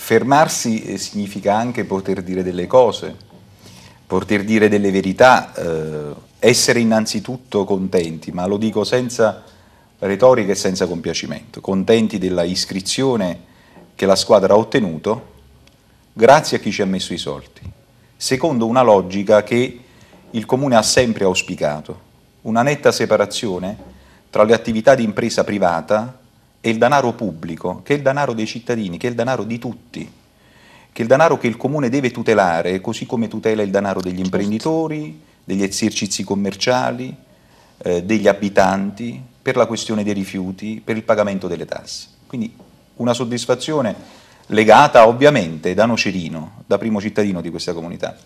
fermarsi eh, significa anche poter dire delle cose, poter dire delle verità, eh, essere innanzitutto contenti, ma lo dico senza retorica e senza compiacimento, contenti della iscrizione che la squadra ha ottenuto grazie a chi ci ha messo i soldi, secondo una logica che il Comune ha sempre auspicato, una netta separazione tra le attività di impresa privata e il denaro pubblico, che è il denaro dei cittadini, che è il denaro di tutti, che è il denaro che il Comune deve tutelare, così come tutela il denaro degli certo. imprenditori, degli esercizi commerciali, eh, degli abitanti, per la questione dei rifiuti, per il pagamento delle tasse. Quindi una soddisfazione legata ovviamente da Nocerino, da primo cittadino di questa comunità,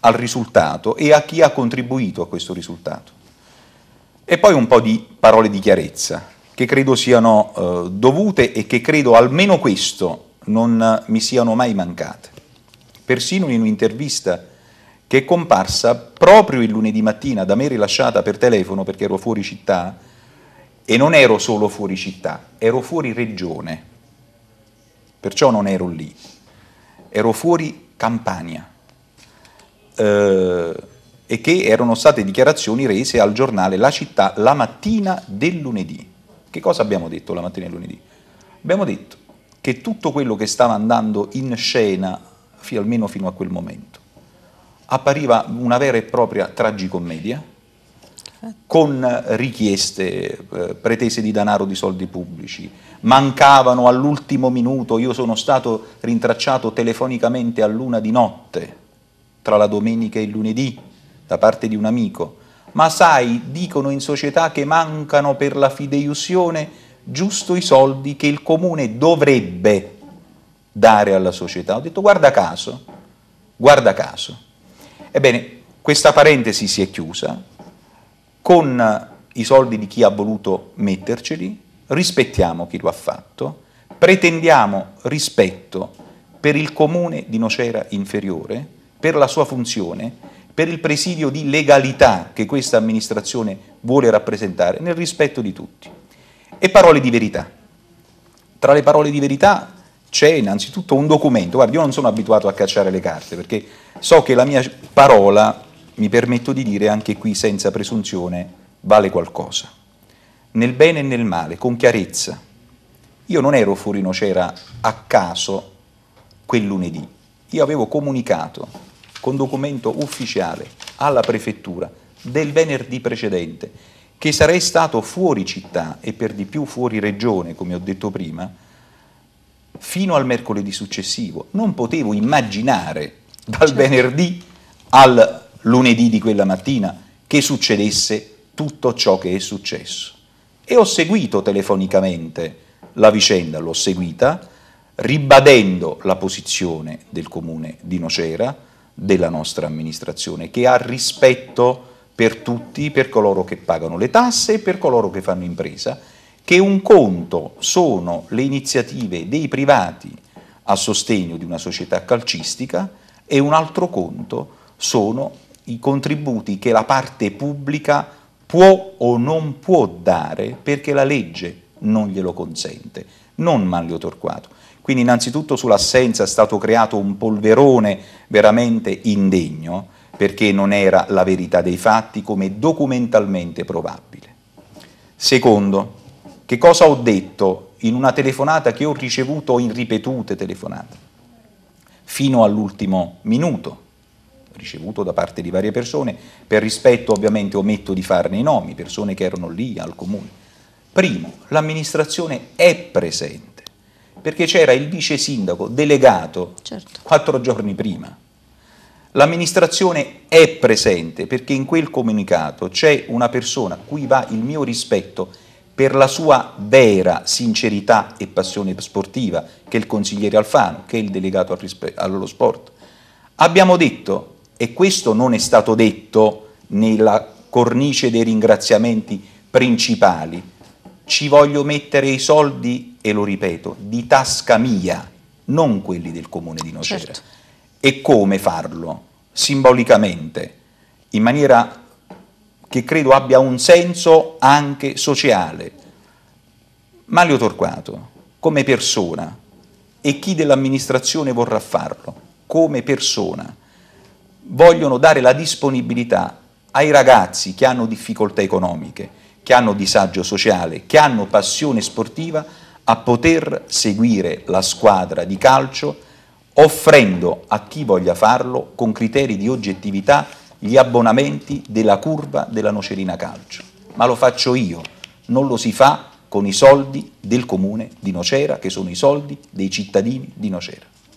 al risultato e a chi ha contribuito a questo risultato. E poi un po' di parole di chiarezza, che credo siano eh, dovute e che credo almeno questo non mi siano mai mancate. Persino in un'intervista che è comparsa proprio il lunedì mattina da me rilasciata per telefono perché ero fuori città, e non ero solo fuori città, ero fuori regione, perciò non ero lì, ero fuori Campania. Eh, e che erano state dichiarazioni rese al giornale La Città la mattina del lunedì. Che cosa abbiamo detto la mattina del lunedì? Abbiamo detto che tutto quello che stava andando in scena, almeno fino a quel momento, appariva una vera e propria tragicommedia, con richieste, eh, pretese di denaro di soldi pubblici, mancavano all'ultimo minuto, io sono stato rintracciato telefonicamente a luna di notte, tra la domenica e il lunedì, da parte di un amico, ma sai, dicono in società che mancano per la fideiussione giusto i soldi che il comune dovrebbe dare alla società. Ho detto guarda caso, guarda caso. Ebbene, questa parentesi si è chiusa, con i soldi di chi ha voluto metterceli, rispettiamo chi lo ha fatto, pretendiamo rispetto per il comune di Nocera inferiore, per la sua funzione, per il presidio di legalità che questa amministrazione vuole rappresentare, nel rispetto di tutti. E parole di verità. Tra le parole di verità c'è innanzitutto un documento, guardi io non sono abituato a cacciare le carte perché so che la mia parola mi permetto di dire anche qui senza presunzione, vale qualcosa. Nel bene e nel male, con chiarezza. Io non ero fuori Nocera a caso quel lunedì, io avevo comunicato con documento ufficiale alla prefettura del venerdì precedente che sarei stato fuori città e per di più fuori regione, come ho detto prima, fino al mercoledì successivo. Non potevo immaginare dal certo. venerdì al lunedì di quella mattina che succedesse tutto ciò che è successo. E ho seguito telefonicamente la vicenda, l'ho seguita, ribadendo la posizione del comune di Nocera, della nostra amministrazione, che ha rispetto per tutti, per coloro che pagano le tasse e per coloro che fanno impresa, che un conto sono le iniziative dei privati a sostegno di una società calcistica e un altro conto sono i contributi che la parte pubblica può o non può dare perché la legge non glielo consente, non Manlio Torquato. Quindi innanzitutto sull'assenza è stato creato un polverone veramente indegno perché non era la verità dei fatti come documentalmente probabile. Secondo, che cosa ho detto in una telefonata che ho ricevuto in ripetute telefonate, fino all'ultimo minuto, ricevuto da parte di varie persone, per rispetto ovviamente ometto di farne i nomi, persone che erano lì al comune. Primo, l'amministrazione è presente, perché c'era il vice sindaco delegato certo. quattro giorni prima. L'amministrazione è presente perché in quel comunicato c'è una persona a cui va il mio rispetto per la sua vera sincerità e passione sportiva, che è il consigliere Alfano, che è il delegato allo sport. Abbiamo detto e questo non è stato detto nella cornice dei ringraziamenti principali. Ci voglio mettere i soldi, e lo ripeto, di tasca mia, non quelli del comune di Nocera. Certo. E come farlo? Simbolicamente, in maniera che credo abbia un senso anche sociale. Mario Torquato, come persona, e chi dell'amministrazione vorrà farlo, come persona, vogliono dare la disponibilità ai ragazzi che hanno difficoltà economiche, che hanno disagio sociale, che hanno passione sportiva, a poter seguire la squadra di calcio offrendo a chi voglia farlo con criteri di oggettività gli abbonamenti della curva della Nocerina Calcio. Ma lo faccio io, non lo si fa con i soldi del comune di Nocera, che sono i soldi dei cittadini di Nocera.